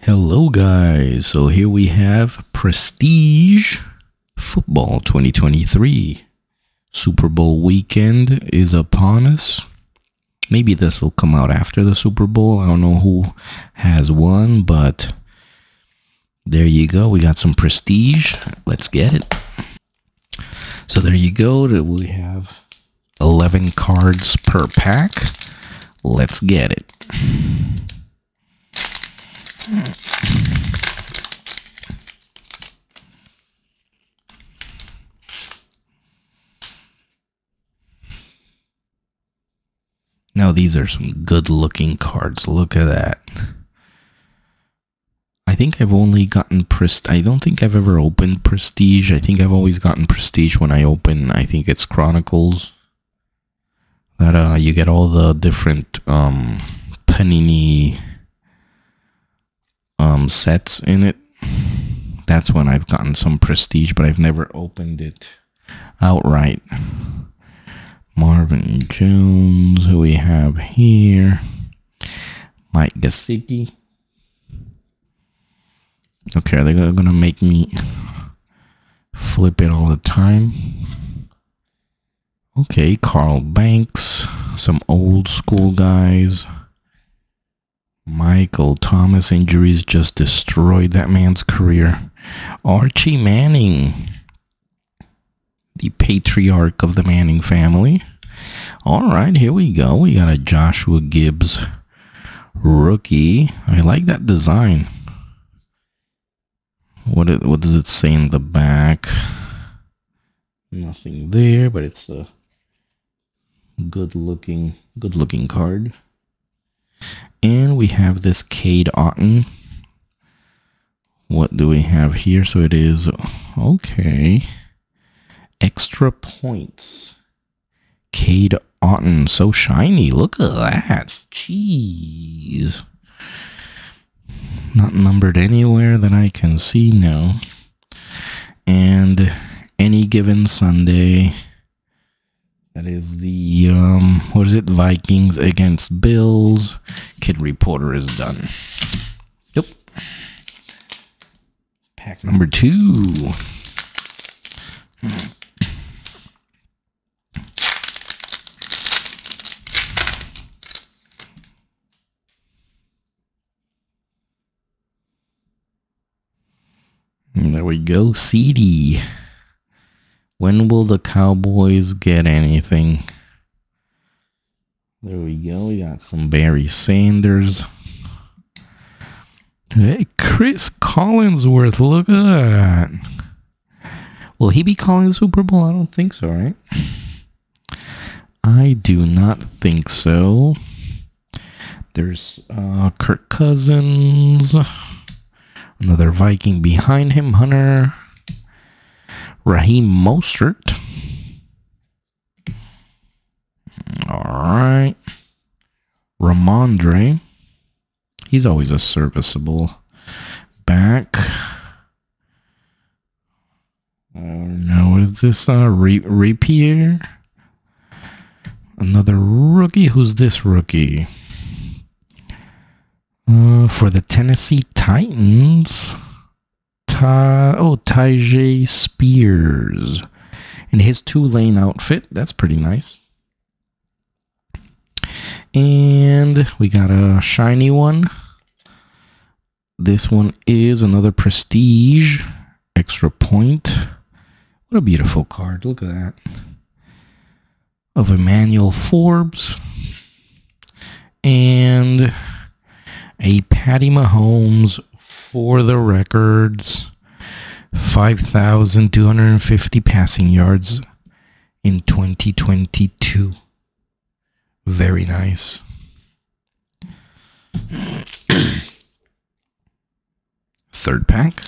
Hello, guys. So here we have Prestige Football 2023. Super Bowl weekend is upon us. Maybe this will come out after the Super Bowl. I don't know who has won, but there you go. We got some Prestige. Let's get it. So there you go. We have 11 cards per pack. Let's get it. These are some good looking cards. Look at that. I think I've only gotten Prest. I don't think I've ever opened Prestige. I think I've always gotten Prestige when I open. I think it's Chronicles. That uh, you get all the different um, Panini um, sets in it. That's when I've gotten some Prestige, but I've never opened it outright. Marvin Jones, who we have here. Mike Gesicki. Okay, are they gonna make me flip it all the time? Okay, Carl Banks, some old school guys. Michael Thomas injuries just destroyed that man's career. Archie Manning the patriarch of the Manning family. All right, here we go. We got a Joshua Gibbs rookie. I like that design. What it, what does it say in the back? Nothing there, but it's a good looking good looking card. And we have this Cade Otton. What do we have here? So it is okay extra points. Cade Otton, so shiny. Look at that. Jeez. Not numbered anywhere that I can see now. And any given Sunday. That is the, um, what is it? Vikings against Bills. Kid Reporter is done. Yep. Pack number two. There we go. CeeDee. When will the Cowboys get anything? There we go. We got some Barry Sanders. Hey, Chris Collinsworth. Look at that. Will he be calling the Super Bowl? I don't think so, right? I do not think so. There's uh, Kirk Cousins. Another Viking behind him, Hunter. Raheem Mostert. All right. Rhamondre. He's always a serviceable back. Oh no, is this uh, Rapier? Another rookie? Who's this rookie? Uh, for the Tennessee Titans, Ty, oh, Tyjae Spears in his two-lane outfit. That's pretty nice. And we got a shiny one. This one is another Prestige extra point. What a beautiful card. Look at that. Of Emmanuel Forbes. And a Patty Mahomes for the records. 5,250 passing yards in 2022. Very nice. Third pack.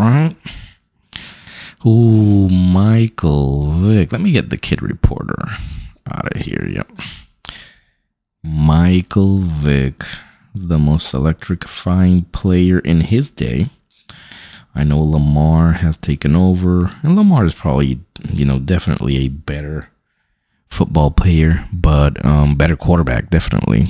right. Ooh, Michael Vick. Let me get the kid reporter out of here. Yep. Michael Vick, the most electrifying player in his day. I know Lamar has taken over, and Lamar is probably, you know, definitely a better football player, but um, better quarterback, definitely.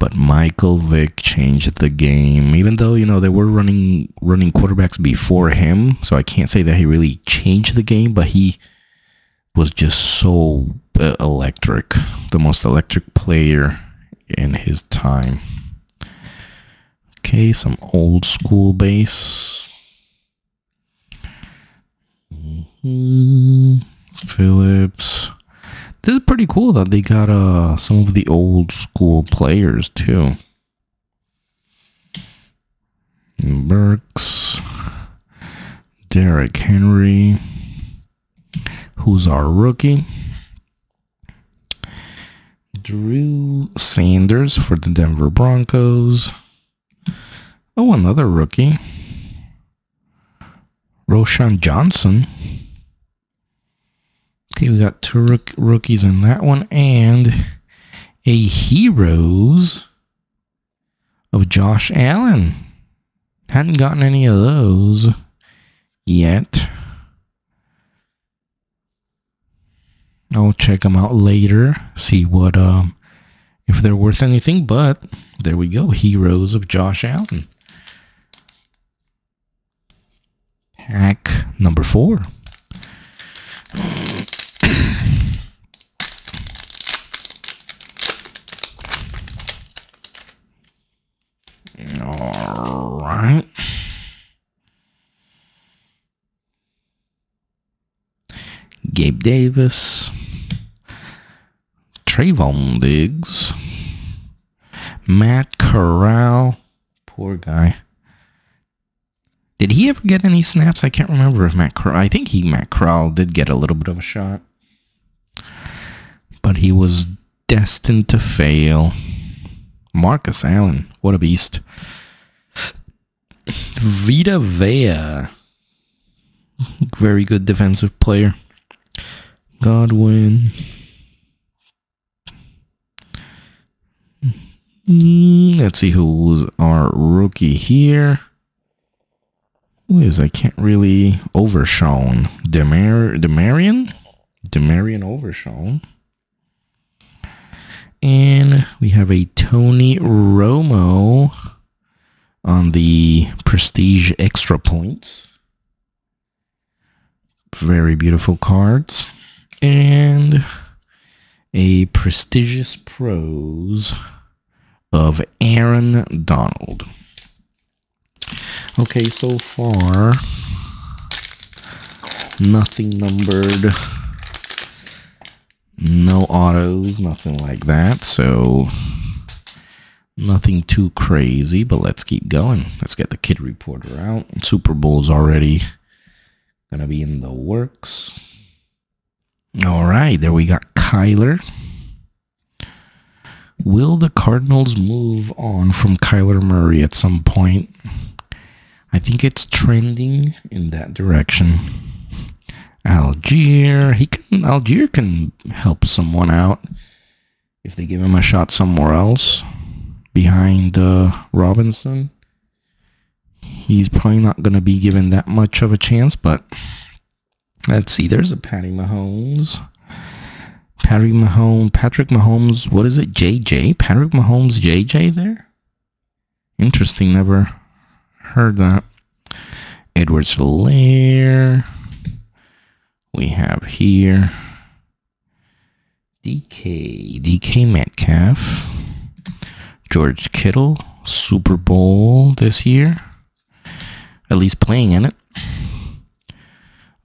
But Michael Vick changed the game, even though you know they were running running quarterbacks before him. So I can't say that he really changed the game, but he was just so uh, electric, the most electric player in his time. Okay, some old school base. Mm-hmm. Phillips. This is pretty cool that they got uh some of the old school players too. Burks, Derrick Henry, who's our rookie. Drew Sanders for the Denver Broncos. Oh, another rookie. Roschon Johnson. Okay, we got two rook rookies in that one and a Heroes of Josh Allen. Hadn't gotten any of those yet. I'll check them out later, see what um if they're worth anything, but there we go, Heroes of Josh Allen. Pack number 4. All right. Gabe Davis. Trevon Diggs. Matt Corral. Poor guy. Did he ever get any snaps? I can't remember if Matt Corral. I think he Matt Corral did get a little bit of a shot. But he was destined to fail. Marcus Allen. What a beast. Vita Vea. Very good defensive player. Godwin. Mm, let's see who's our rookie here. Who is? I can't really Overshown. Demar Demarion? Demarion Overshown. And we have a Tony Romo on the Prestige Extra Points. Very beautiful cards. And a Prestigious Pros of Aaron Donald. Okay, so far, nothing numbered no autos, nothing like that. So nothing too crazy, but let's keep going. Let's get the kid reporter out. Super Bowl's already gonna be in the works. All right, there we got Kyler. Will the Cardinals move on from Kyler Murray at some point? I think it's trending in that direction. Allgeier, He can Allgeier can help someone out if they give him a shot somewhere else behind uh, Robinson. He's probably not going to be given that much of a chance, but let's see. There's a Patty Mahomes. Patrick Mahomes. Patrick Mahomes. What is it? JJ. Patrick Mahomes. JJ there. Interesting. Never heard that. Edwards-Helaire we have here DK, DK Metcalf, George Kittle, Super Bowl this year, at least playing in it.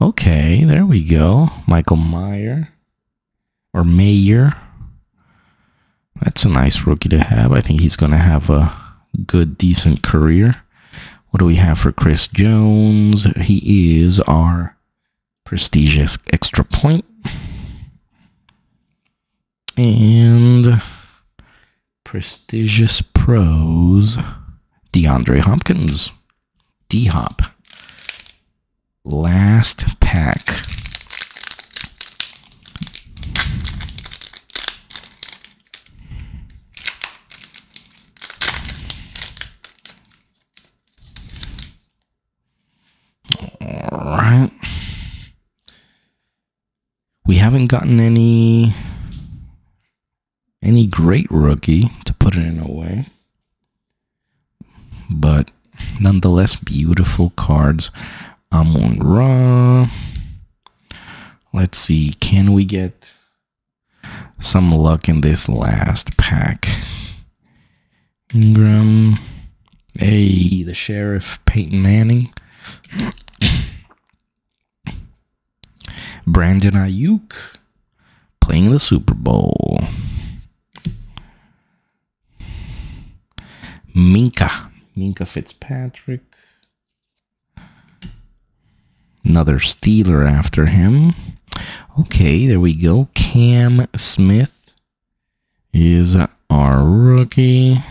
Okay, there we go. Michael Meyer or Mayer. That's a nice rookie to have. I think he's going to have a good, decent career. What do we have for Chris Jones? He is our prestigious extra point. And prestigious pros, DeAndre Hopkins, D Hop. Last pack. right. We haven't gotten any any great rookie to put it in a way. But nonetheless, beautiful cards. Amon Ra. Let's see, can we get some luck in this last pack? Ingram. Hey, the sheriff, Peyton Manning. Brandon Aiyuk playing the Super Bowl. Minkah. Minkah Fitzpatrick. Another Steeler after him. Okay, there we go. Cam Smith is our rookie.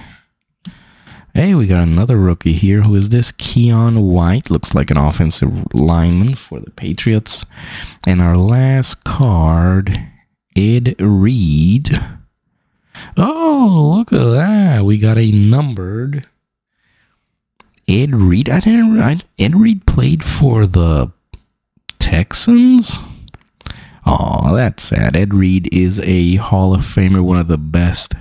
Hey, we got another rookie here. Who is this? Keion White. Looks like an offensive lineman for the Patriots. And our last card, Ed Reed. Oh, look at that. We got a numbered Ed Reed. I didn't. I, Ed Reed played for the Texans. Oh, that's sad. Ed Reed is a Hall of Famer, one of the best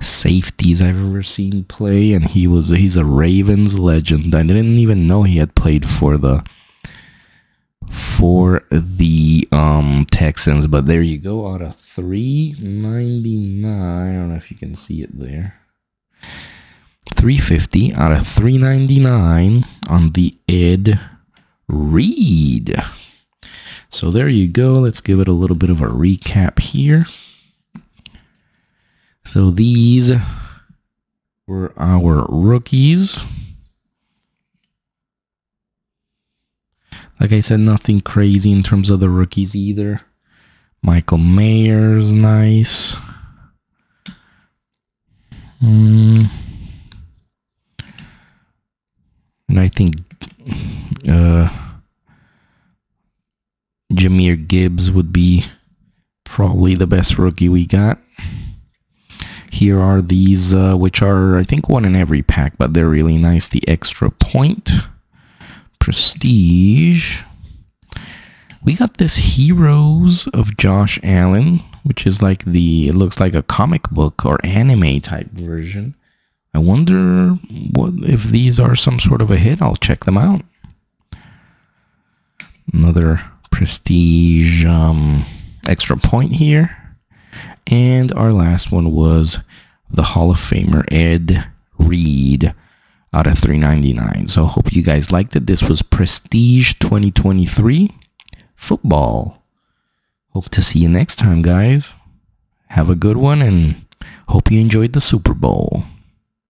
safeties I've ever seen play, and he was he's a Ravens legend. I didn't even know he had played for the for the um Texans, but there you go. Out of three ninety nine, I don't know if you can see it there. 350 out of 399 on the Ed Reed. So there you go. Let's give it a little bit of a recap here. So these were our rookies. Like I said, nothing crazy in terms of the rookies either. Michael Mayer's nice. Mm. And I think uh, Jahmyr Gibbs would be probably the best rookie we got. Here are these, uh, which are, I think, one in every pack, but they're really nice. The Extra Point, Prestige. We got this Heroes of Josh Allen, which is like the, it looks like a comic book or anime type version. I wonder what if these are some sort of a hit. I'll check them out. Another prestige um, extra point here. And our last one was the Hall of Famer Ed Reed out of 399. So hope you guys liked it. This was Prestige 2023 football. Hope to see you next time, guys. Have a good one and hope you enjoyed the Super Bowl.